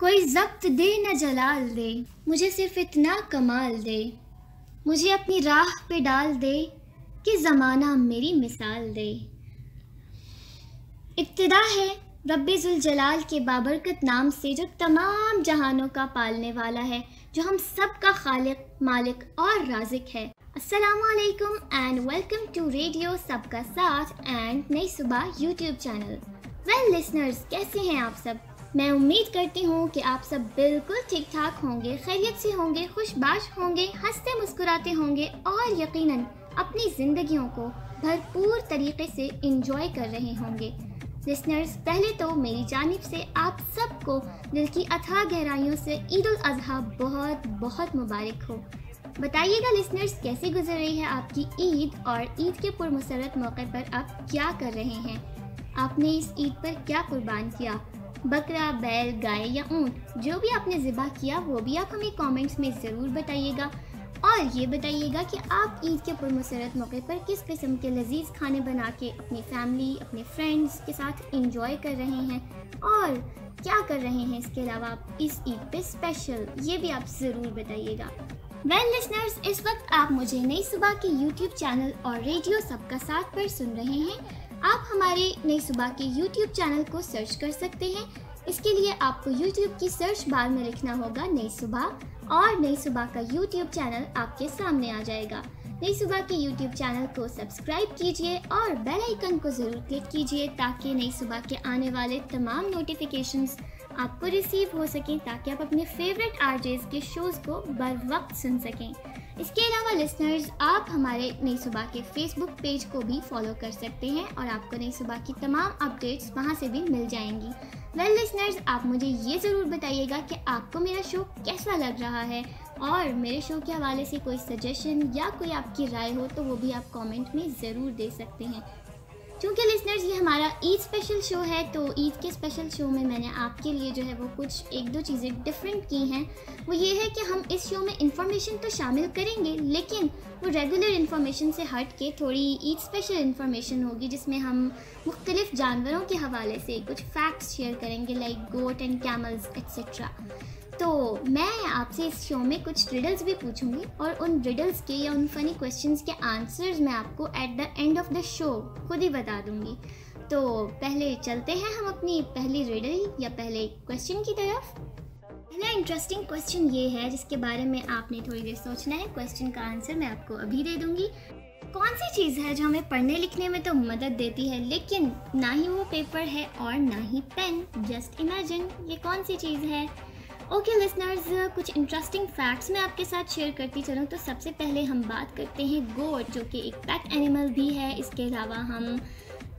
कोई जब्त दे न जलाल दे, मुझे सिर्फ़ इतना कमाल दे। मुझे अपनी राह पे डाल दे कि ज़माना मेरी मिसाल दे। इब्तदा है रब्बुल जलाल के बाबरकत नाम से, जो तमाम जहानों का पालने वाला है, जो हम सब का खालिक, मालिक और राजिक है। असलकुम एंड वेलकम टू रेडियो सबका साथ एंड नई सुबह यूट्यूब चैनल वेल लिसनर्स कैसे हैं आप सब? मैं उम्मीद करती हूँ कि आप सब बिल्कुल ठीक ठाक होंगे, खैरियत से होंगे, खुशबाश होंगे, हँसते मुस्कुराते होंगे और यकीनन अपनी ज़िंदगियों को भरपूर तरीके से इंजॉय कर रहे होंगे। लिसनर्स पहले तो मेरी जानब से आप सबको दिल की अथाह गहराइयों से ईद उल अजहा बहुत बहुत मुबारक हो। बताइएगा लिसनर्स कैसे गुजर रही है आपकी ईद और ईद के पुरमसरत मौके पर आप क्या कर रहे हैं? आपने इस ईद पर क्या कुर्बान किया? बकरा बैल गाय या ऊँट जो भी आपने ज़िबा किया वो भी आप हमें कमेंट्स में ज़रूर बताइएगा। और ये बताइएगा कि आप ईद के पुरमसरत मौके पर किस किस्म के लजीज खाने बना के अपनी फैमिली अपने फ्रेंड्स के साथ इंजॉय कर रहे हैं और क्या कर रहे हैं इसके अलावा आप इस ईद पे स्पेशल ये भी आप ज़रूर बताइएगा। वेल well, लिसनर्स इस वक्त आप मुझे नई सुबह के यूट्यूब चैनल और रेडियो सबका साथ पर सुन रहे हैं। आप हमारे नई सुबह के यूट्यूब चैनल को सर्च कर सकते हैं। इसके लिए आपको यूट्यूब की सर्च बार में लिखना होगा नई सुबह और नई सुबह का यूट्यूब चैनल आपके सामने आ जाएगा। नई सुबह के यूट्यूब चैनल को सब्सक्राइब कीजिए और बेल आइकन को ज़रूर क्लिक कीजिए ताकि नई सुबह के आने वाले तमाम नोटिफिकेशंस आपको रिसीव हो सकें, ताकि आप अपने फेवरेट आरजेस के शोज़ को बर वक्त सुन सकें। इसके अलावा लिसनर्स आप हमारे नई सुबह के फेसबुक पेज को भी फॉलो कर सकते हैं और आपको नई सुबह की तमाम अपडेट्स वहाँ से भी मिल जाएँगी। वेल well, लिसनर्स आप मुझे ये ज़रूर बताइएगा कि आपको मेरा शो कैसा लग रहा है। और मेरे शो के हवाले से कोई सजेशन या कोई आपकी राय हो तो वो भी आप कमेंट में ज़रूर दे सकते हैं। क्योंकि लिसनर्स ये हमारा ईद स्पेशल शो है तो ईद के स्पेशल शो में मैंने आपके लिए जो है वो कुछ एक दो चीज़ें डिफरेंट की हैं। वो ये है कि हम इस शो में इंफॉर्मेशन तो शामिल करेंगे, लेकिन वो रेगुलर इन्फॉर्मेशन से हट के थोड़ी ईद स्पेशल इन्फॉर्मेशन होगी, जिसमें हम मुख्तलिफ़ जानवरों के हवाले से कुछ फैक्ट्स शेयर करेंगे like goat and camels etcetera तो मैं आपसे इस शो में कुछ रिडल्स भी पूछूँगी और उन रिडल्स के या उन फनी क्वेश्चंस के आंसर्स मैं आपको at the end of the show खुद ही बता दूँगी। तो पहले चलते हैं हम अपनी पहली रिडल या पहले क्वेश्चन की तरफ़। पहला इंटरेस्टिंग क्वेश्चन ये है, जिसके बारे में आपने थोड़ी देर सोचना है। क्वेश्चन का आंसर मैं आपको अभी दे दूँगी। कौन सी चीज़ है जो हमें पढ़ने लिखने में तो मदद देती है, लेकिन ना ही वो पेपर है और ना ही पेन जस्ट इमेजिन ये कौन सी चीज़ है? ओके okay, लिसनर्स कुछ इंटरेस्टिंग फैक्ट्स मैं आपके साथ शेयर करती चलूँ। तो सबसे पहले हम बात करते हैं गोट जो कि एक पैक एनिमल भी है। इसके अलावा हम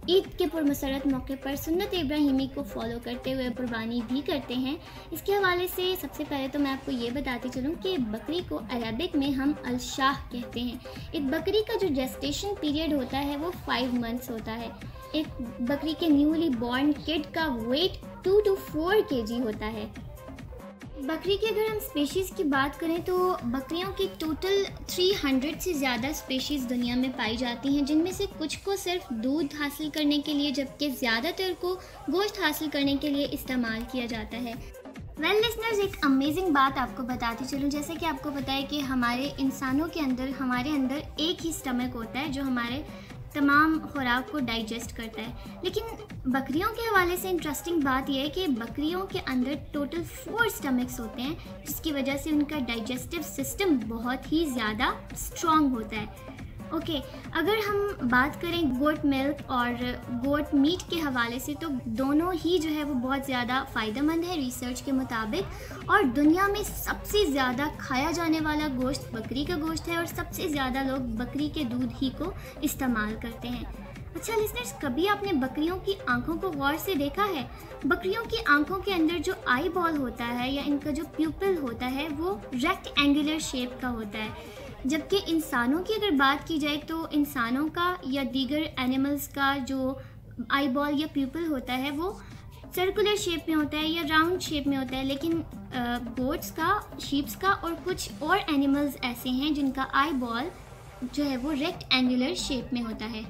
ईद के पुरमसरत मौके पर सुन्नत इब्राहिमी को फॉलो करते हुए कुर्बानी भी करते हैं। इसके हवाले से सबसे पहले तो मैं आपको ये बताती चलूँ कि बकरी को अरबिक में हम अलशाह कहते हैं। एक बकरी का जो जेस्टेशन पीरियड होता है वो फाइव मंथ्स होता है। एक बकरी के न्यूली बॉर्न किड का वेट टू टू फोर के होता है। बकरी की अगर हम स्पेशीज़ की बात करें तो बकरियों की टोटल 300 से ज़्यादा स्पेशीज़ दुनिया में पाई जाती हैं जिनमें से कुछ को सिर्फ़ दूध हासिल करने के लिए जबकि ज़्यादातर को गोश्त हासिल करने के लिए इस्तेमाल किया जाता है। वेल well, लिसनर्स एक अमेजिंग बात आपको बताती चलूँ। जैसे कि आपको पता है कि हमारे इंसानों के अंदर हमारे अंदर एक ही स्टमक होता है जो हमारे तमाम खुराक को डाइजेस्ट करता है। लेकिन बकरियों के हवाले से इंटरेस्टिंग बात यह है कि बकरियों के अंदर टोटल फोर स्टमक्स होते हैं, जिसकी वजह से उनका डाइजेस्टिव सिस्टम बहुत ही ज़्यादा स्ट्रॉन्ग होता है। ओके okay, अगर हम बात करें गोट मिल्क और गोट मीट के हवाले से तो दोनों ही जो है वो बहुत ज़्यादा फ़ायदेमंद है रिसर्च के मुताबिक। और दुनिया में सबसे ज़्यादा खाया जाने वाला गोश्त बकरी का गोश्त है और सबसे ज़्यादा लोग बकरी के दूध ही को इस्तेमाल करते हैं। अच्छा लिसनर्स कभी आपने बकरियों की आँखों को गौर से देखा है? बकरियों की आँखों के अंदर जो आई बॉल होता है या इनका जो प्यूपल होता है वो रेक्ट एंगुलर शेप का होता है। जबकि इंसानों की अगर बात की जाए तो इंसानों का या दीगर एनिमल्स का जो आई बॉल या पीपल होता है, वो सर्कुलर शेप में होता है या राउंड शेप में होता है, लेकिन गोट्स का शीप्स का और कुछ और एनिमल्स ऐसे हैं जिनका आई बॉल जो है वो रेक्ट एंगुलर शेप में होता है।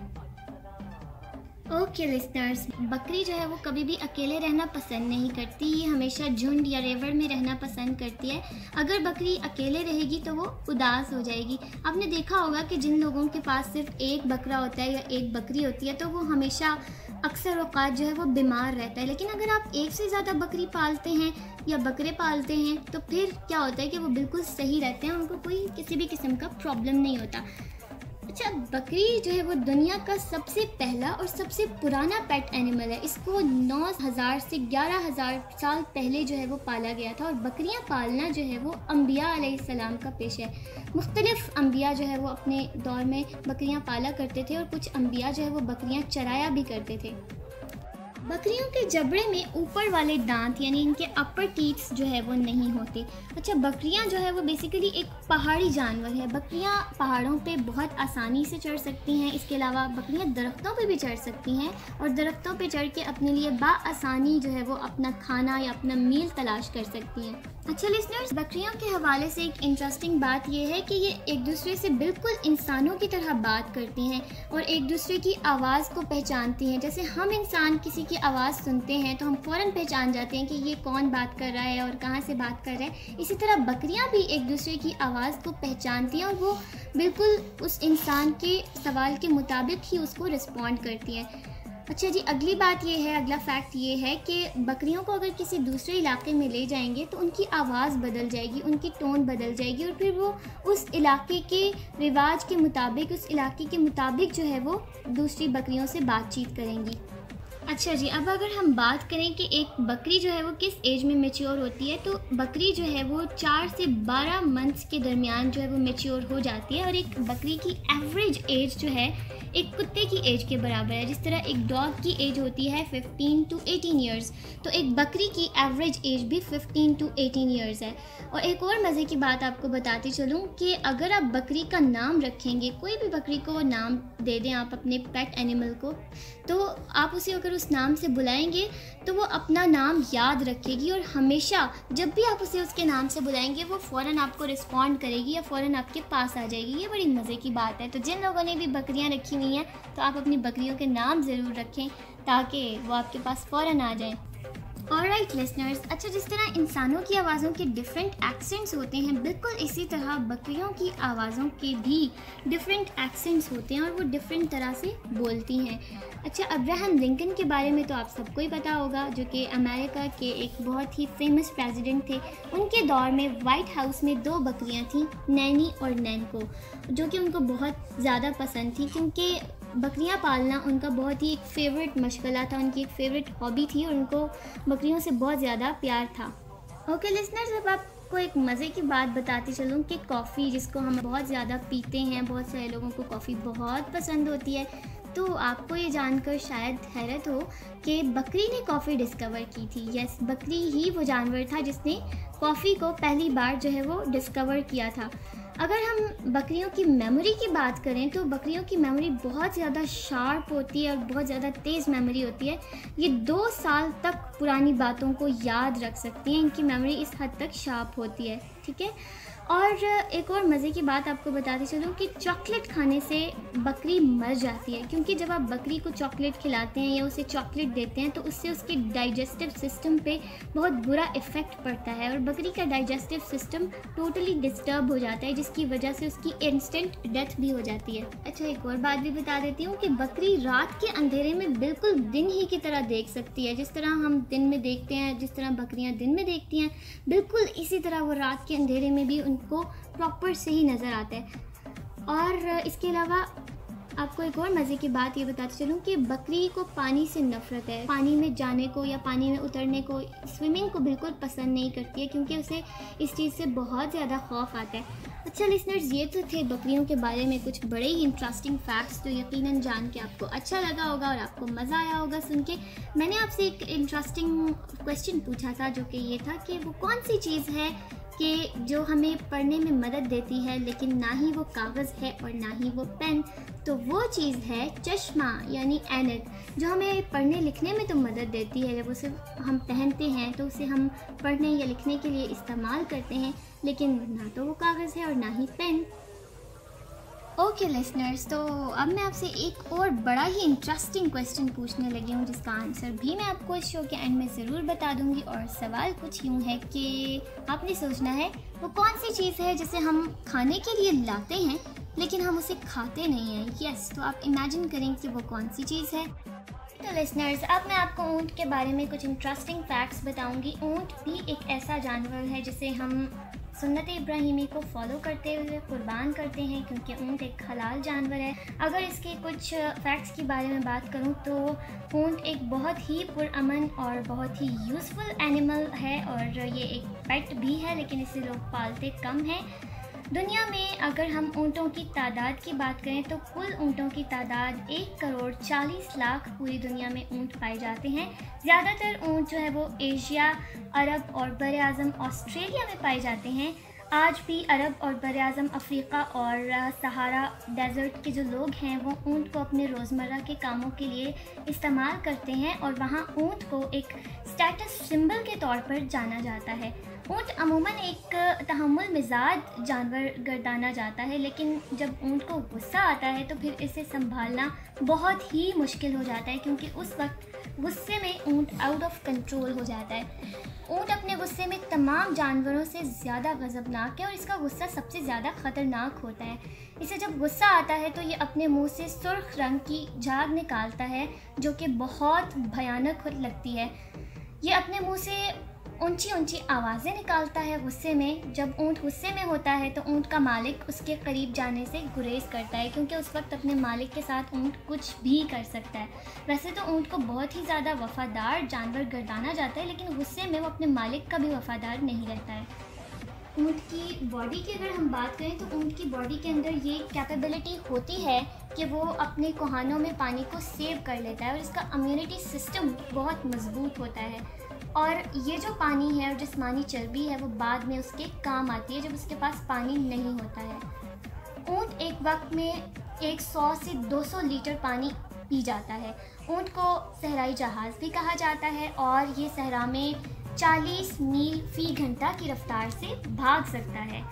ओके लिसनर्स बकरी जो है वो कभी भी अकेले रहना पसंद नहीं करती। ये हमेशा झुंड या रेवर में रहना पसंद करती है। अगर बकरी अकेले रहेगी तो वो उदास हो जाएगी। आपने देखा होगा कि जिन लोगों के पास सिर्फ़ एक बकरा होता है या एक बकरी होती है तो वो हमेशा अक्सर अवकात जो है वो बीमार रहता है। लेकिन अगर आप एक से ज़्यादा बकरी पालते हैं या बकरे पालते हैं तो फिर क्या होता है कि वो बिल्कुल सही रहते हैं। उनको कोई किसी भी किस्म का प्रॉब्लम नहीं होता। अच्छा बकरी जो है वो दुनिया का सबसे पहला और सबसे पुराना पेट एनिमल है। इसको नौ हज़ार से ग्यारह हज़ार साल पहले जो है वो पाला गया था और बकरियाँ पालना जो है वो अम्बिया सलाम का पेश है। मुख्तलिफ़ अम्बिया जो है वो अपने दौर में बकरियाँ पाला करते थे और कुछ अम्बिया जो है वो बकरियाँ चराया भी करते थे। बकरियों के जबड़े में ऊपर वाले दांत, यानी इनके अपर टीथ्स जो है वो नहीं होते। अच्छा बकरियाँ जो है वो बेसिकली एक पहाड़ी जानवर है। बकरियाँ पहाड़ों पे बहुत आसानी से चढ़ सकती हैं। इसके अलावा बकरियाँ दरख्तों पे भी चढ़ सकती हैं और दरख्तों पे चढ़ के अपने लिए बासानी जो है वो अपना खाना या अपना मील तलाश कर सकती हैं। अच्छा लिसनर्स बकरियों के हवाले से एक इंटरेस्टिंग बात यह है कि ये एक दूसरे से बिल्कुल इंसानों की तरह बात करती हैं और एक दूसरे की आवाज़ को पहचानती हैं। जैसे हम इंसान किसी की आवाज़ सुनते हैं तो हम फ़ौर पहचान जाते हैं कि ये कौन बात कर रहा है और कहाँ से बात कर रहा है। इसी तरह बकरियाँ भी एक दूसरे की आवाज़ को पहचानती हैं और वो बिल्कुल उस इंसान के सवाल के मुताबिक ही उसको रिस्पॉन्ड करती हैं। अच्छा जी, अगली बात ये है, अगला फैक्ट ये है कि बकरियों को अगर किसी दूसरे इलाके में ले जाएँगे तो उनकी आवाज़ बदल जाएगी, उनकी टोन बदल जाएगी और फिर वो उस इलाके के रिवाज के मुताबिक, उस इलाके के मुताबिक जो है वो दूसरी बकरियों से बातचीत करेंगी। अच्छा जी, अब अगर हम बात करें कि एक बकरी जो है वो किस एज में मेच्योर होती है तो बकरी जो है वो चार से बारह मंथ्स के दरमियान जो है वो मेच्योर हो जाती है और एक बकरी की एवरेज एज जो है एक कुत्ते की एज के बराबर है, जिस तरह एक डॉग की एज होती है 15 टू 18 इयर्स तो एक बकरी की एवरेज एज भी 15 टू 18 इयर्स है। और एक और मज़े की बात आपको बताती चलूँ कि अगर आप बकरी का नाम रखेंगे, कोई भी बकरी को नाम दे दें आप अपने पेट एनिमल को तो आप उसे अगर उस नाम से बुलाएँगे तो वो अपना नाम याद रखेगी और हमेशा जब भी आप उसे उसके नाम से बुलाएँगे, वो फ़ौर आपको रिस्पॉन्ड करेगी या फ़ौर आपके पास आ जाएगी। ये बड़ी मज़े की बात है। तो जिन लोगों ने भी बकरियाँ रखी हुई हैं तो आप अपनी बकरियों के नाम ज़रूर रखें ताकि वो आपके पास फ़ौर आ जाएँ। राइट लिसनर्स अच्छा जिस तरह इंसानों की आवाज़ों के डिफरेंट एक्सेंट्स होते हैं, बिल्कुल इसी तरह बकरियों की आवाज़ों के भी डिफरेंट एक्सेंट्स होते हैं और वो डिफरेंट तरह से बोलती हैं। अच्छा अब्राहम लिंकन के बारे में तो आप सबको ही पता होगा, जो कि अमेरिका के एक बहुत ही फ़ेमस प्रेसिडेंट थे। उनके दौर में वाइट हाउस में दो बकरियाँ थीं, नैनी और नैनको, जो कि उनको बहुत ज़्यादा पसंद थी, क्योंकि बकरियाँ पालना उनका बहुत ही एक फेवरेट मशगला था, उनकी एक फेवरेट हॉबी थी और उनको बकरियों से बहुत ज़्यादा प्यार था। ओके लिसनर्स अब आपको एक मज़े की बात बताती चलूँ कि कॉफ़ी जिसको हम बहुत ज़्यादा पीते हैं, बहुत सारे लोगों को कॉफ़ी बहुत पसंद होती है तो आपको ये जानकर शायद हैरत हो कि बकरी ने कॉफ़ी डिस्कवर की थी। यस बकरी ही वो जानवर था जिसने कॉफ़ी को पहली बार जो है वो डिस्कवर किया था। अगर हम बकरियों की मेमोरी की बात करें तो बकरियों की मेमोरी बहुत ज़्यादा शार्प होती है और बहुत ज़्यादा तेज़ मेमोरी होती है। ये दो साल तक पुरानी बातों को याद रख सकती हैं। इनकी मेमोरी इस हद तक शार्प होती है, ठीक है? और एक और मज़े की बात आपको बताती चलूँ कि चॉकलेट खाने से बकरी मर जाती है, क्योंकि जब आप बकरी को चॉकलेट खिलाते हैं या उसे चॉकलेट देते हैं तो उससे उसके डाइजेस्टिव सिस्टम पे बहुत बुरा इफ़ेक्ट पड़ता है और बकरी का डाइजेस्टिव सिस्टम टोटली डिस्टर्ब हो जाता है, जिसकी वजह से उसकी इंस्टेंट डेथ भी हो जाती है। अच्छा एक और बात भी बता देती हूँ कि बकरी रात के अंधेरे में बिल्कुल दिन ही की तरह देख सकती है। जिस तरह हम दिन में देखते हैं, जिस तरह बकरियाँ दिन में देखती हैं, बिल्कुल इसी तरह वो रात के अंधेरे में भी उन आपको प्रॉपर सही नज़र आता है। और इसके अलावा आपको एक और मज़े की बात ये बताते चलूँ कि बकरी को पानी से नफ़रत है। पानी में जाने को या पानी में उतरने को स्विमिंग को बिल्कुल पसंद नहीं करती है क्योंकि उसे इस चीज़ से बहुत ज़्यादा खौफ आता है। अच्छा लिसनर्स ये तो थे बकरियों के बारे में कुछ बड़े ही इंटरेस्टिंग फैक्ट्स तो यकीनन जान के आपको अच्छा लगा होगा और आपको मज़ा आया होगा सुन के। मैंने आपसे एक इंटरेस्टिंग क्वेश्चन पूछा था, जो कि ये था कि वो कौन सी चीज़ है कि जो हमें पढ़ने में मदद देती है, लेकिन ना ही वो कागज़ है और ना ही वो पेन तो वो चीज़ है चश्मा, यानी एनक जो हमें पढ़ने लिखने में तो मदद देती है। जब उसे हम पहनते हैं तो उसे हम पढ़ने या लिखने के लिए इस्तेमाल करते हैं, लेकिन ना तो वो कागज़ है और ना ही पेन। ओके लिसनर्स तो अब मैं आपसे एक और बड़ा ही इंटरेस्टिंग क्वेश्चन पूछने लगी हूँ, जिसका आंसर भी मैं आपको इस शो के एंड में ज़रूर बता दूँगी। और सवाल कुछ यूँ है कि आपने सोचना है, वो कौन सी चीज़ है जिसे हम खाने के लिए लाते हैं, लेकिन हम उसे खाते नहीं हैं? यस तो आप इमेजिन करें कि वो कौन सी चीज़ है। तो लिसनर्स अब मैं आपको ऊँट के बारे में कुछ इंटरेस्टिंग फैक्ट्स बताऊँगी। ऊँट भी एक ऐसा जानवर है जिसे हम सुन्नत इब्राहिमी को फॉलो करते हुए कुर्बान करते हैं क्योंकि ऊँट एक हलाल जानवर है। अगर इसके कुछ फैक्ट्स के बारे में बात करूँ तो ऊँट एक बहुत ही पुरअमन और बहुत ही यूज़फुल एनिमल है और ये एक पेट भी है, लेकिन इसे लोग पालते कम हैं। दुनिया में अगर हम ऊँटों की तादाद की बात करें तो कुल ऊँटों की तादाद एक करोड़ चालीस लाख पूरी दुनिया में ऊँट पाए जाते हैं। ज़्यादातर ऊँट जो है वो एशिया, अरब और बर ऑस्ट्रेलिया में पाए जाते हैं। आज भी अरब और बर अज़म अफ्रीका और सहारा डेजर्ट के जो लोग हैं, वो ऊँट को अपने रोज़मर्रा के कामों के लिए इस्तेमाल करते हैं और वहाँ ऊँट को एक स्टेटस सिंबल के तौर पर जाना जाता है। ऊँट अमूमन एक तहमुल मिजाज जानवर गर्दाना जाता है, लेकिन जब ऊँट को गुस्सा आता है तो फिर इसे संभालना बहुत ही मुश्किल हो जाता है, क्योंकि उस वक्त गुस्से में ऊँट आउट ऑफ़ कंट्रोल हो जाता है। ऊँट अपने गुस्से में तमाम जानवरों से ज़्यादा गज़बनाक है और इसका गुस्सा सबसे ज़्यादा ख़तरनाक होता है। इसे जब गुस्सा आता है तो ये अपने मुँह से सुर्ख रंग की झाग निकालता है, जो कि बहुत भयानक लगती है। ये अपने मुँह से ऊँची ऊँची आवाज़ें निकालता है गुस्से में। जब ऊँट गुस्से में होता है तो ऊँट का मालिक उसके करीब जाने से गुरेज करता है, क्योंकि उस वक्त अपने मालिक के साथ ऊँट कुछ भी कर सकता है। वैसे तो ऊँट को बहुत ही ज़्यादा वफ़ादार जानवर गर्दाना जाता है, लेकिन गुस्से में वो अपने मालिक का भी वफ़ादार नहीं रहता है। ऊँट की बॉडी की अगर हम बात करें तो ऊँट की बॉडी के अंदर ये कैपेबिलिटी होती है कि वो अपने कोहानों में पानी को सेव कर लेता है, और इसका इम्यूनिटी सिस्टम बहुत मज़बूत होता है। और ये जो पानी है, और जिसमानी चर्बी है, वो बाद में उसके काम आती है जब उसके पास पानी नहीं होता है। ऊँट एक वक्त में 100 से 200 लीटर पानी पी जाता है। ऊँट को सहराई जहाज़ भी कहा जाता है और ये सहरा में 40 मील फ़ी घंटा की रफ्तार से भाग सकता है।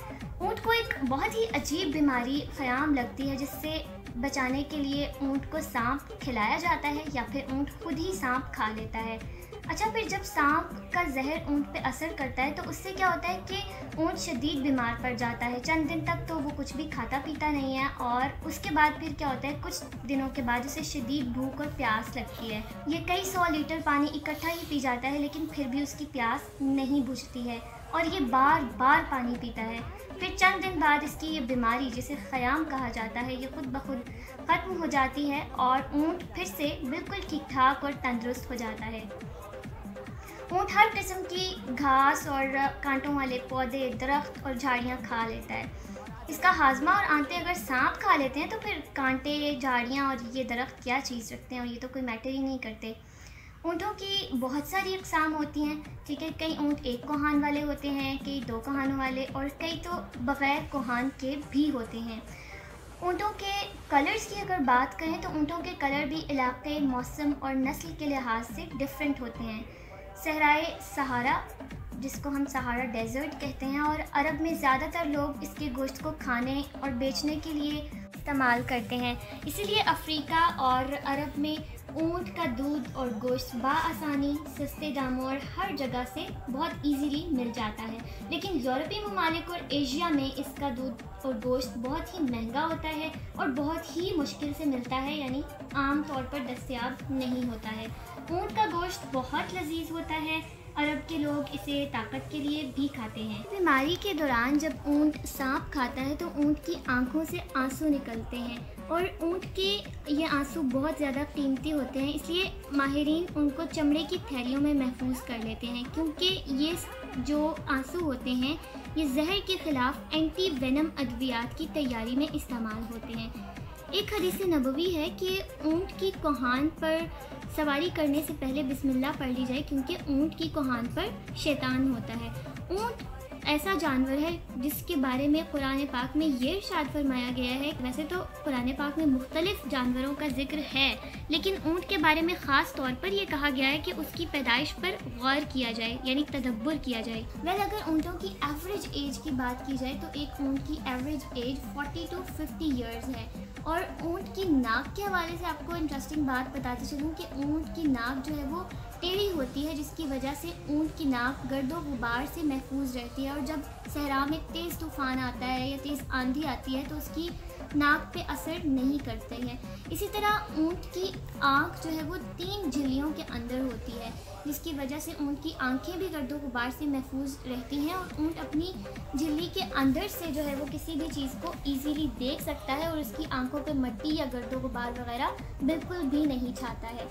ऊँट को एक बहुत ही अजीब बीमारी, ख़याम लगती है, जिससे बचाने के लिए ऊँट को सांप खिलाया जाता है या फिर ऊँट खुद ही सांप खा लेता है। अच्छा फिर जब सांप का जहर ऊँट पे असर करता है तो उससे क्या होता है कि ऊँट शदीद बीमार पड़ जाता है। चंद दिन तक तो वो कुछ भी खाता पीता नहीं है और उसके बाद फिर क्या होता है, कुछ दिनों के बाद उसे शदीद भूख और प्यास लगती है। ये कई सौ लीटर पानी इकट्ठा ही पी जाता है, लेकिन फिर भी उसकी प्यास नहीं बुझती है और ये बार बार पानी पीता है। फिर चंद दिन बाद इसकी ये बीमारी, जिसे ख़याम कहा जाता है, ये खुद ब खुद ख़त्म हो जाती है और ऊँट फिर से बिल्कुल ठीक ठाक और तंदुरुस्त हो जाता है। ऊँट हर किस्म की घास और कांटों वाले पौधे, दरख्त और झाड़ियाँ खा लेता है। इसका हाजमा और आंते अगर सांप खा लेते हैं तो फिर कांटे, झाड़ियाँ और ये दरख्त क्या चीज़ रखते हैं और ये तो कोई मैटर ही नहीं करते। ऊँटों की बहुत सारी अकसाम होती हैं, ठीक है? कई ऊँट एक कोहान वाले होते हैं, कई दो कोहानों वाले और कई तो बग़ैर कोहान के भी होते हैं। ऊँटों के कलर्स की अगर बात करें तो ऊँटों के कलर भी इलाके, मौसम और नस्ल के लिहाज से डिफरेंट होते हैं। सहराए सहारा, जिसको हम सहारा डेजर्ट कहते हैं, और अरब में ज़्यादातर लोग इसके गोश्त को खाने और बेचने के लिए इस्तेमाल करते हैं। इसीलिए अफ्रीका और अरब में ऊँट का दूध और गोश्त आसानी सस्ते दामों और हर जगह से बहुत इजीली मिल जाता है। लेकिन यूरोपीय ममालिक और एशिया में इसका दूध और गोश्त बहुत ही महँगा होता है और बहुत ही मुश्किल से मिलता है, यानी आम तौर पर दस्तियाब नहीं होता है। ऊँट का गोश्त बहुत लजीज होता है, अरब के लोग इसे ताकत के लिए भी खाते हैं। बीमारी के दौरान जब ऊँट सांप खाता है तो ऊँट की आँखों से आँसू निकलते हैं और ऊँट के ये आँसू बहुत ज़्यादा कीमती होते हैं, इसलिए माहरीन उनको चमड़े की थैलियों में महफूज कर लेते हैं, क्योंकि ये जो आँसू होते हैं, ये जहर के ख़िलाफ़ एंटी वेनम अद्वियात की तैयारी में इस्तेमाल होते हैं। एक हदीस नबवी है कि ऊँट की कोहान पर सवारी करने से पहले बिस्मिल्लाह पढ़ ली जाए, क्योंकि ऊँट की कोहान पर शैतान होता है। ऊँट ऐसा जानवर है जिसके बारे में कुरान पाक में ये इरशाद फरमाया गया है। वैसे तो कुरान पाक में मुख्तलिफ़ जानवरों का ज़िक्र है, लेकिन ऊँट के बारे में ख़ास तौर पर यह कहा गया है कि उसकी पैदाइश पर गौर किया जाए, यानी तदब्बर किया जाए। वेल, अगर ऊँटों की एवरेज एज की बात की जाए तो एक ऊँट की एवरेज एज 40 टू 50 इयर्स है। और ऊँट की नाक के हवाले से आपको इंटरेस्टिंग बात बताते चलूँ कि ऊँट की नाक जो है वो टेढ़ी होती है, जिसकी वजह से ऊँट की नाक गर्दो गुबार से महफूज रहती है और जब सहरा में तेज़ तूफ़ान आता है या तेज़ आंधी आती है तो उसकी नाक पे असर नहीं करते हैं। इसी तरह ऊँट की आँख जो है वो तीन झिल्लियों के अंदर होती है, जिसकी वजह से ऊँट की आँखें भी गर्दो गुबार से महफूज रहती हैं और ऊँट अपनी झिल्ली के अंदर से जो है वो किसी भी चीज़ को इजीली देख सकता है और उसकी आँखों पर मट्टी या गर्दो गुबार वगैरह बिल्कुल भी नहीं छाता है।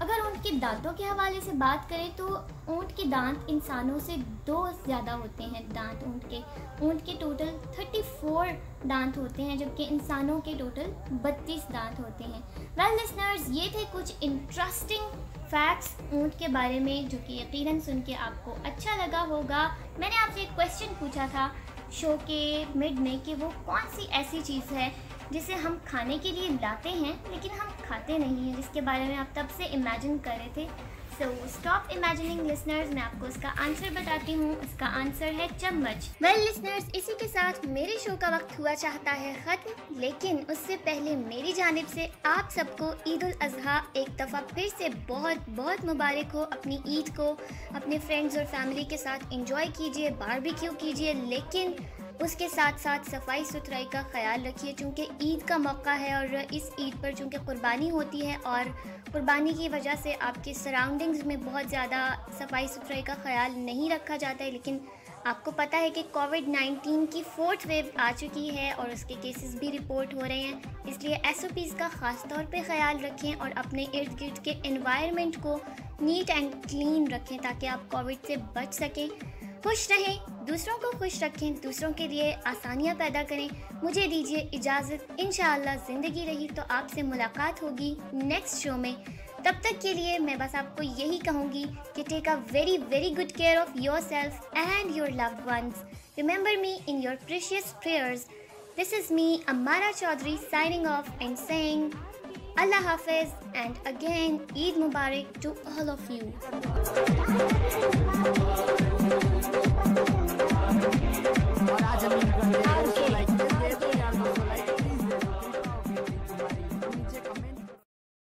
अगर ऊँट के दांतों के हवाले से बात करें तो ऊँट के दांत इंसानों से दो ज़्यादा होते हैं। दांत ऊँट के ऊँट के टोटल 34 दांत होते हैं जबकि इंसानों के टोटल 32 दांत होते हैं। वेल well, लिसनर्स ये थे कुछ इंटरेस्टिंग फैक्ट्स ऊँट के बारे में जो कि यकीनन सुन के आपको अच्छा लगा होगा। मैंने आपसे एक क्वेश्चन पूछा था शो के मिड में कि वो कौन सी ऐसी चीज़ है जिसे हम खाने के लिए लाते हैं, लेकिन हम खाते नहीं हैं। जिसके बारे में आप तब से इमेजिन कर रहे थे। सो स्टॉप इमेजिनिंग लिसनर्स मैं आपको इसका आंसर बताती हूँ। इसका आंसर है चम्मच। वेल लिसनर्स इसी के साथ मेरे शो का वक्त हुआ चाहता है ख़त्म। लेकिन उससे पहले मेरी जानब से आप सबको ईद उल अजहा एक दफ़ा फिर से बहुत बहुत मुबारक हो। अपनी ईद को अपने फ्रेंड्स और फैमिली के साथ इंजॉय कीजिए बारबेक्यू कीजिए। लेकिन उसके साथ साथ सफ़ाई सुथराई का ख्याल रखिए, चूँकि ईद का मौका है और इस ईद पर चूँकि कुर्बानी होती है और कुर्बानी की वजह से आपके सराउंडिंग्स में बहुत ज़्यादा सफ़ाई सुथराई का ख्याल नहीं रखा जाता है, लेकिन आपको पता है कि कोविड 19 की फोर्थ वेव आ चुकी है और उसके केसेस भी रिपोर्ट हो रहे हैं। इसलिए एस का ख़ास तौर पे ख्याल रखें और अपने इर्द गिर्द के इन्वायरमेंट को नीट एंड क्लीन रखें, ताकि आप कोविड से बच सकें। खुश रहें, दूसरों को खुश रखें, दूसरों के लिए आसानियाँ पैदा करें। मुझे दीजिए इजाज़त इन ज़िंदगी रही तो आपसे मुलाकात होगी नेक्स्ट शो में। तब तक के लिए मैं बस आपको यही कहूँगी कि take a very very good care of your self and your loved ones remember me in your precious prayers this is me Amara Chaudhary signing off and saying Allah Hafiz and again Eid Mubarak to all of you. और आज